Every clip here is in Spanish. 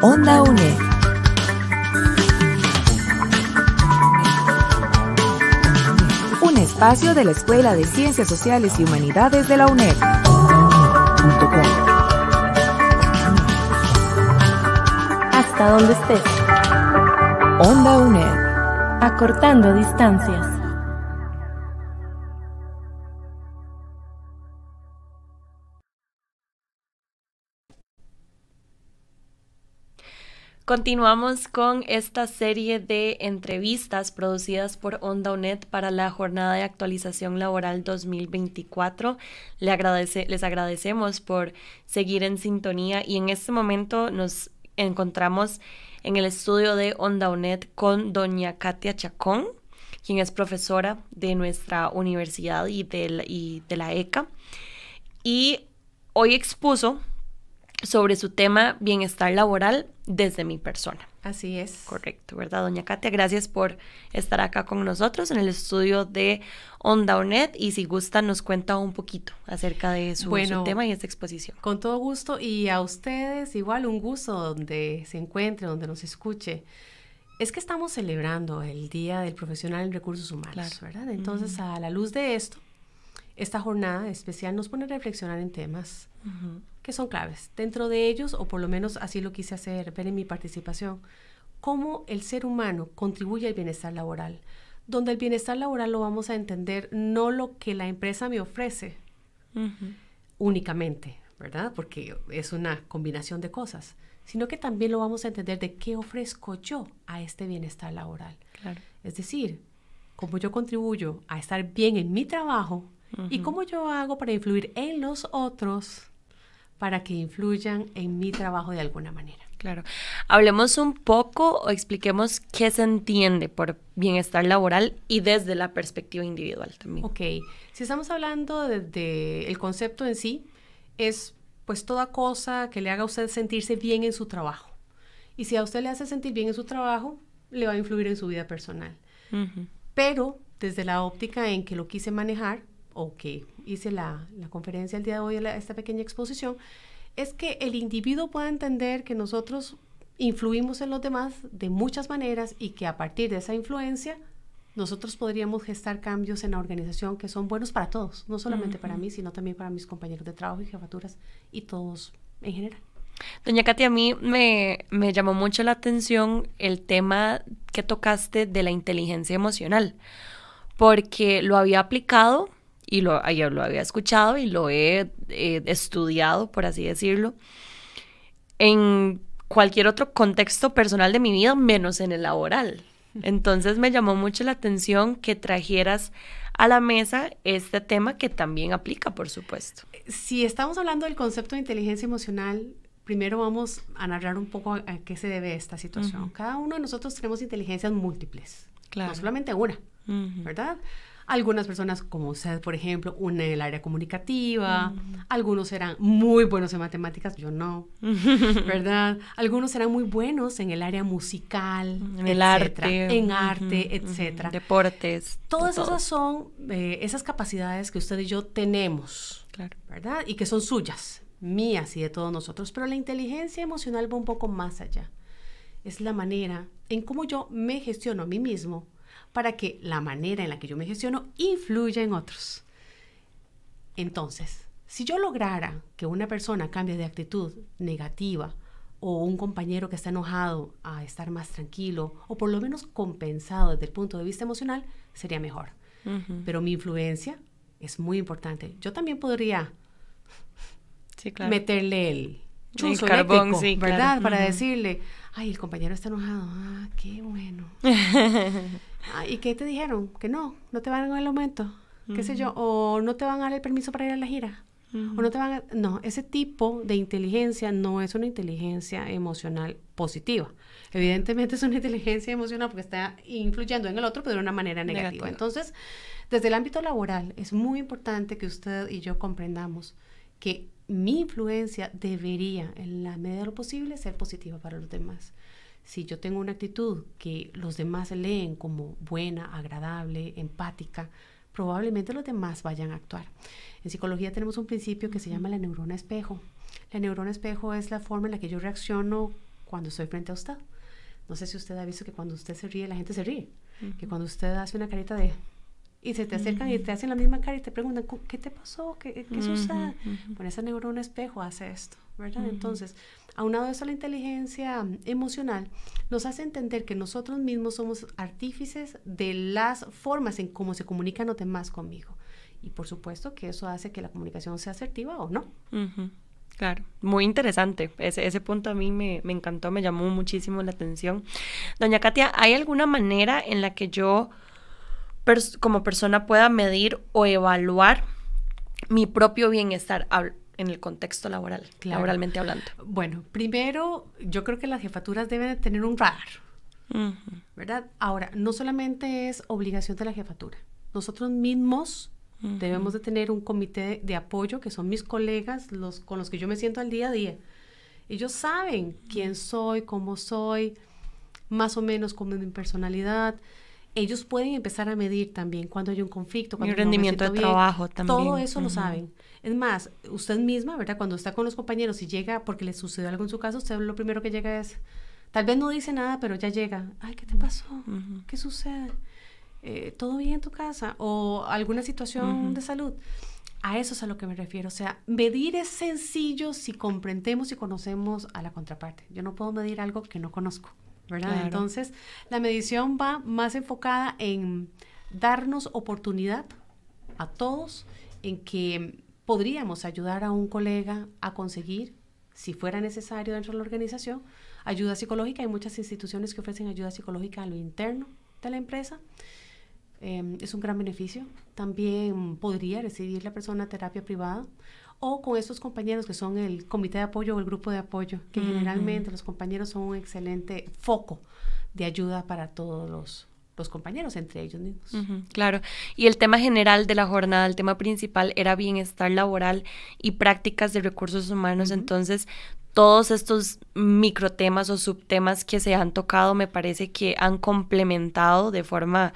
Onda UNED. Un espacio de la Escuela de Ciencias Sociales y Humanidades de la UNED. Hasta donde estés. Onda UNED. Acortando distancias. Continuamos con esta serie de entrevistas producidas por Onda UNED para la jornada de actualización laboral 2024. Le agradece, les agradecemos por seguir en sintonía y en este momento nos encontramos en el estudio de Onda UNED con doña Katia Chacón, quien es profesora de nuestra universidad y de la ECA. Y hoy expuso sobre su tema bienestar laboral desde mi persona. Así es. Correcto, ¿verdad, doña Katia? Gracias por estar acá con nosotros en el estudio de Onda Onet y si gusta nos cuenta un poquito acerca de su, su, tema y esta exposición. Con todo gusto y a ustedes igual un gusto donde se encuentre, donde nos escuche. Es que estamos celebrando el Día del Profesional en Recursos Humanos, ¿verdad? Entonces, a la luz de esto, esta jornada especial nos pone a reflexionar en temas que son claves. Dentro de ellos, o por lo menos así lo quise hacer, ver en mi participación, cómo el ser humano contribuye al bienestar laboral, donde el bienestar laboral lo vamos a entender no lo que la empresa me ofrece únicamente, ¿verdad? Porque es una combinación de cosas, sino que también lo vamos a entender de qué ofrezco yo a este bienestar laboral. Es decir, cómo yo contribuyo a estar bien en mi trabajo y cómo yo hago para influir en los otros para que influyan en mi trabajo de alguna manera. Claro. Hablemos un poco o expliquemos qué se entiende por bienestar laboral y desde la perspectiva individual también. Ok, si estamos hablando de, el concepto en sí, es pues toda cosa que le haga a usted sentirse bien en su trabajo. Y si a usted le hace sentir bien en su trabajo, le va a influir en su vida personal. Pero desde la óptica en que lo quise manejar, o que hice la, conferencia el día de hoy, esta pequeña exposición, es que el individuo pueda entender que nosotros influimos en los demás de muchas maneras y que a partir de esa influencia nosotros podríamos gestar cambios en la organización que son buenos para todos, no solamente para mí, sino también para mis compañeros de trabajo y jefaturas y todos en general. Doña Katia, a mí me, me llamó mucho la atención el tema que tocaste de la inteligencia emocional, porque lo había aplicado y lo, yo lo había escuchado y lo he estudiado, por así decirlo, en cualquier otro contexto personal de mi vida, menos en el laboral. Entonces me llamó mucho la atención que trajeras a la mesa este tema que también aplica, por supuesto. Si estamos hablando del concepto de inteligencia emocional, primero vamos a narrar un poco a, qué se debe esta situación. Cada uno de nosotros tenemos inteligencias múltiples, no solamente una, ¿verdad? Algunas personas, como usted, por ejemplo, una en el área comunicativa, algunos eran muy buenos en matemáticas, yo no, ¿verdad? Algunos eran muy buenos en el área musical, en el arte, en arte, etcétera. Deportes. Todas esas son eh, esas capacidades que usted y yo tenemos, claro. ¿verdad? Y que son suyas, mías y de todos nosotros. Pero la inteligencia emocional va un poco más allá. Es la manera en cómo yo me gestiono a mí mismo para que la manera en la que yo me gestiono influya en otros. Entonces, si yo lograra que una persona cambie de actitud negativa o un compañero que está enojado a estar más tranquilo o por lo menos compensado desde el punto de vista emocional, sería mejor. Pero mi influencia es muy importante. Yo también podría meterle el, chuzo carbón, ¿verdad? Para decirle, ay, el compañero está enojado. Ah, qué bueno. Ah, ¿Y qué te dijeron? Que no, no te van a dar el aumento, qué sé yo, o no te van a dar el permiso para ir a la gira. O no te van a... No, ese tipo de inteligencia no es una inteligencia emocional positiva. Evidentemente es una inteligencia emocional porque está influyendo en el otro, pero de una manera negativa. Entonces, desde el ámbito laboral, es muy importante que usted y yo comprendamos que mi influencia debería, en la medida de lo posible, ser positiva para los demás. Si yo tengo una actitud que los demás leen como buena, agradable, empática, probablemente los demás vayan a actuar. En psicología tenemos un principio que se llama la neurona espejo. La neurona espejo es la forma en la que yo reacciono cuando estoy frente a usted. No sé si usted ha visto que cuando usted se ríe, la gente se ríe. Que cuando usted hace una carita de... Y se te acercan y te hacen la misma cara y te preguntan, ¿qué te pasó? ¿Qué, qué sucede? Bueno, esa neurona espejo hace esto, ¿verdad? Entonces, aunado a eso la inteligencia emocional nos hace entender que nosotros mismos somos artífices de las formas en cómo se comunican los demás conmigo. Y por supuesto que eso hace que la comunicación sea asertiva o no. Claro, muy interesante. Ese, ese punto a mí me, me, encantó, me llamó muchísimo la atención. Doña Katia, ¿hay alguna manera en la que yo como persona pueda medir o evaluar mi propio bienestar en el contexto laboral, laboralmente hablando? Bueno, primero yo creo que las jefaturas deben tener un radar, ¿verdad? Ahora, no solamente es obligación de la jefatura, nosotros mismos Debemos de tener un comité de apoyo, que son mis colegas, los con los que yo me siento al día a día. Ellos saben quién soy, cómo soy, más o menos cómo es mi personalidad. Ellos pueden empezar a medir también cuando hay un conflicto, cuando mi rendimiento de trabajo también. Todo eso lo saben. Es más, usted misma, ¿verdad? Cuando está con los compañeros y llega porque le sucedió algo en su casa, usted lo primero que llega es, tal vez no dice nada, pero ya llega. Ay, ¿qué te pasó? ¿Qué sucede? Eh, ¿todo bien en tu casa? O alguna situación de salud. A eso es a lo que me refiero. O sea, medir es sencillo si comprendemos y conocemos a la contraparte. Yo no puedo medir algo que no conozco, ¿verdad? Entonces, la medición va más enfocada en darnos oportunidad a todos en que podríamos ayudar a un colega a conseguir, si fuera necesario dentro de la organización, ayuda psicológica. Hay muchas instituciones que ofrecen ayuda psicológica a lo interno de la empresa. Em, es un gran beneficio. También podría recibir la persona terapia privada o con estos compañeros que son el comité de apoyo o el grupo de apoyo, que generalmente los compañeros son un excelente foco de ayuda para todos los, los compañeros, entre ellos mismos. claro. Y el tema general de la jornada, el tema principal era bienestar laboral y prácticas de recursos humanos. Entonces, todos estos microtemas o subtemas que se han tocado me parece que han complementado de forma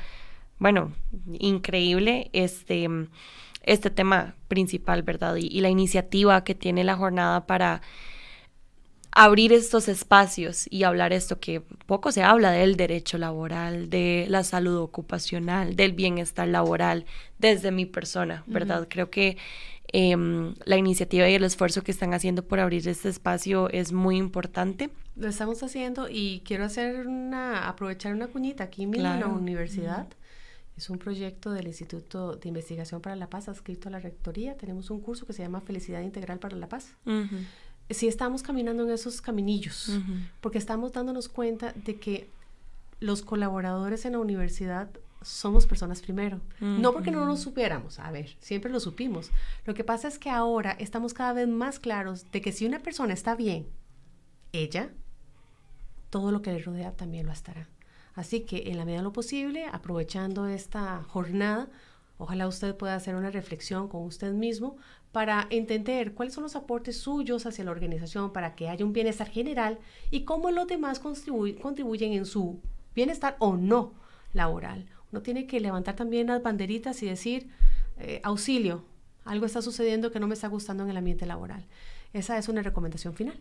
bueno, increíble este, este tema principal, ¿verdad? Y, la iniciativa que tiene la jornada para abrir estos espacios y hablar esto que poco se habla del derecho laboral, de la salud ocupacional, del bienestar laboral desde mi persona, ¿verdad? Creo que em, la iniciativa y el esfuerzo que están haciendo por abrir este espacio es muy importante. Lo estamos haciendo y quiero hacer una, aprovechar una cuñita aquí mismo en la universidad. Es un proyecto del Instituto de Investigación para la Paz adscrito a la Rectoría. Tenemos un curso que se llama Felicidad Integral para la Paz. Sí estamos caminando en esos caminillos, porque estamos dándonos cuenta de que los colaboradores en la universidad somos personas primero. No porque no lo supiéramos, a ver, siempre lo supimos. Lo que pasa es que ahora estamos cada vez más claros de que si una persona está bien, ella, todo lo que le rodea también lo estará. Así que en la medida de lo posible, aprovechando esta jornada, ojalá usted pueda hacer una reflexión con usted mismo para entender cuáles son los aportes suyos hacia la organización para que haya un bienestar general y cómo los demás contribuyen en su bienestar o no laboral. Uno tiene que levantar también las banderitas y decir, eh, auxilio, algo está sucediendo que no me está gustando en el ambiente laboral. Esa es una recomendación final.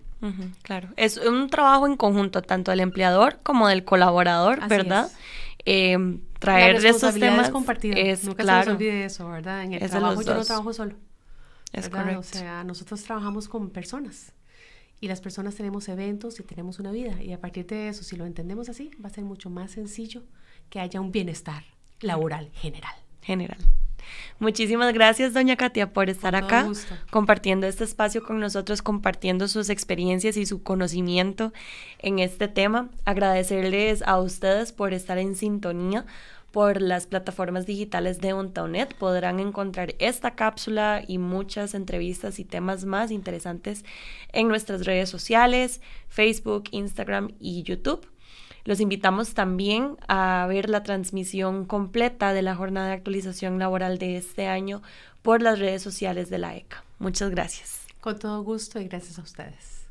claro, es un trabajo en conjunto tanto del empleador como del colaborador, ¿verdad? Eh, traer esos temas compartidas. Es, Nunca claro, se nos olvide eso, ¿verdad? En el trabajo yo no trabajo solo. Es correcto. O sea, nosotros trabajamos con personas y las personas tenemos eventos y tenemos una vida y a partir de eso, si lo entendemos así, va a ser mucho más sencillo que haya un bienestar laboral general. General. Muchísimas gracias, doña Katia, por estar acá, compartiendo este espacio con nosotros, compartiendo sus experiencias y su conocimiento en este tema. Agradecerles a ustedes por estar en sintonía por las plataformas digitales de Untaunet podrán encontrar esta cápsula y muchas entrevistas y temas más interesantes en nuestras redes sociales, Facebook, Instagram y YouTube. Los invitamos también a ver la transmisión completa de la jornada de actualización laboral de este año por las redes sociales de la ECA. Muchas gracias. Con todo gusto y gracias a ustedes.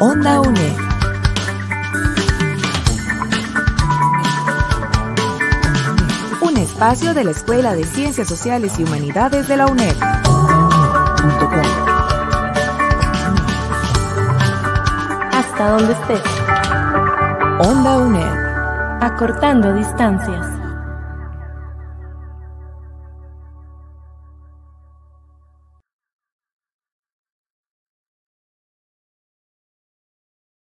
Onda UNED. Espacio de la Escuela de Ciencias Sociales y Humanidades de la UNED. Hasta donde estés. Onda UNED. Acortando distancias.